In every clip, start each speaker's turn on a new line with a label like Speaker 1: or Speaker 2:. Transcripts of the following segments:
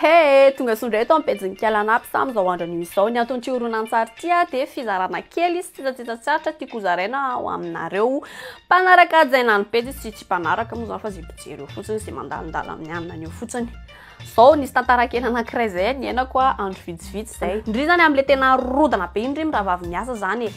Speaker 1: Hee! Tongasoa indray eto amin'ny pejin'i Kialanaps amin'izao andro anio izao. Ny anton'ity horonantsary ity ary dia fizarana kely sy tsitsatitsa tsy aritra tiako hozaraina ho aminareo. Mpanaraka hajaina ny pejy sy tsy mpanaraka moa izany fa izay mpijery eo fotsiny, izay mandalondalo amin'ny anona anio fotsiny. Izao nisy tantara kely anankiray izay niainako andro vitsivitsy izay. Ndry izany amin'ilay tena rodana be indry ny rahavavy miasa izany e!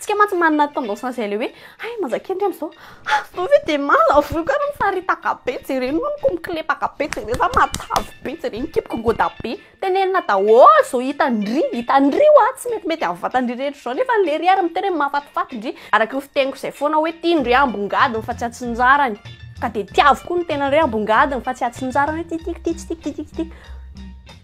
Speaker 1: Tsika mantsy manana tendance izay le hoe hay manja kely ndrem zao ha zao ve de manja avy eo koa ianao misaritaka be jereo ny nonoko mikilepaka be jereo za matavy be jereo ny kiboko ngôda be tenenina daholo zao hitandry hitandry wa tsy metimety amin'ny vatandry rehetra zao nefa lery ary miteny hoe mahafatifaty ndry araka ny fiteniko izay foana hoe tia ndry ambongadiny fa tsy atsinjarany ka de tiavo koa ny tena ndry ambongadiny fa tsy atsinjarany hoe ty tiako ty tsy tiako ty tiako ty tiako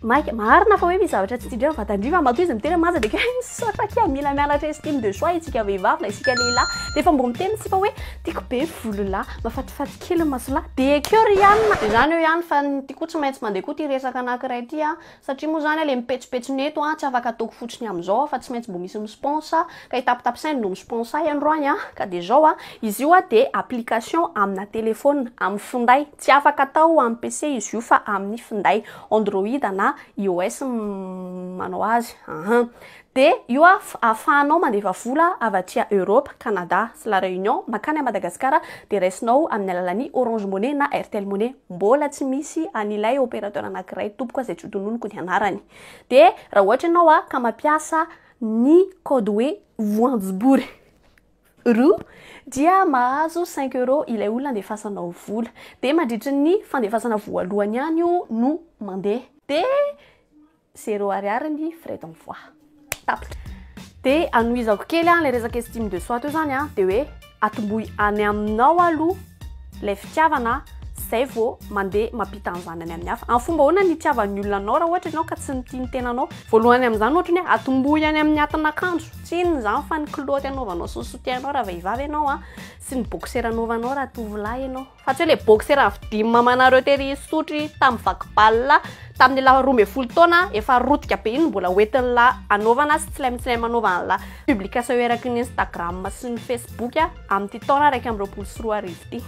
Speaker 1: Maika, marina fa hoe misy zavatra tsy tiandreo vatandriva, matoa izy miteny maza dia kay misaotra akia, mila mianatra estime de soi isika vehivavy na isika lehilahy, dia efa mbo miteny tsy fa hoe tiako be vololahy, mafatifaty kely ny masolahy, dia ekeo ry an! Dia izany eo ihany fa ny ity koa tsy maintsy mandeha koa ity resaka anakiray ity an, satria moa izany ilay mipetsopetso ny eto an, tsy afaka ataoko fotsiny amin'izao an, fa tsy maintsy mbo misy misponsa ahy, ka i tapitapisainy no misponsa ahy androany an, ka dia izao an, izy io an dia application amina telephone, amin'ny finday, tsy afaka atao amin'ny PC izy io fa amin'ny finday. Android na IOS manao azy ahaa. Dia io ahafahanao mandefa vola avy aty Europe, Canada sy la Réunion mankany à Madagascar dia raisinao amin'ny alalan'ny Orange Money na Airtel Money. Mbola tsy misy an'ilay opérateur anankiray tompoko aho izay tsy ho tononiko ny anarany. Dia raha ohatra ianao ka mampiasa ny code hoe voanjobory. Roa, dia mahazo cinq euros ilay olona andefasanao vola. Dia mandritry ny fandefasana voalohany ihany io no mandeha. Dia zéro ariary ny frais d'envoi. Tapitra. Dia hanohizako kely an, ilay resaka estime de soi teo izany an, dia hoe atombohy any aminao aloha. Ilay fitiavana izay vao mandeha mampita ny zanany amin'ny hafa. Amin'ny fomba ahoana no itiavan'ny olona anao raha ohatra ianao ka tsy mitia ny tenanao? Voalohany amin'izany ohatra ny hoe atombohy any amin'ny atin'akanjo. Tsy inona izany fa ny kilaoty anaovanao sy ny soutien-nao raha vehivavy ianao sy ny boxer anaovanao raha tovolahy ianao. Fa tsy hoe ilay boxer vidim mamanareo tery hisotry tamin'ny vaky bal tamin'ialahy roa ambin'ny folo taona efa rotika be iny no mbola hoentin'ny lahy anaovana sy tsy ilay mitsy ilay manaova an'la publication eraky ny instagram sy ny facebook. amin'ity taona iraika amby roapolo sy roa arivo ity.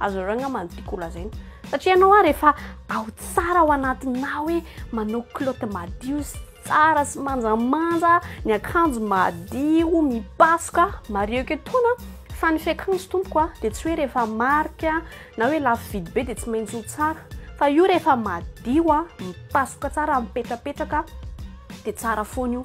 Speaker 1: Azonareo angamba ny tiako holazaina. Satria ianao ary efa ao tsara ao anatinao hoe manao kilaoty madio sy tsara sy manjamanja, ny akanjo madio, mipasoka. Marihiko etoana fa ny fiakanjo tompoko a dia tsy hoe rehefa marika na hoe lafo vidy be dia tsy maintsy ho tsara. Fa io rehefa madio a, mipasoka tsara, mipetrapetraka dia tsara foana io.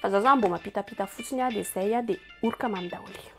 Speaker 1: Fa za zany mbo mapitapita fotsiny a de zay a de oroka mamy daoly.